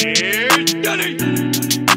Here's Johnny.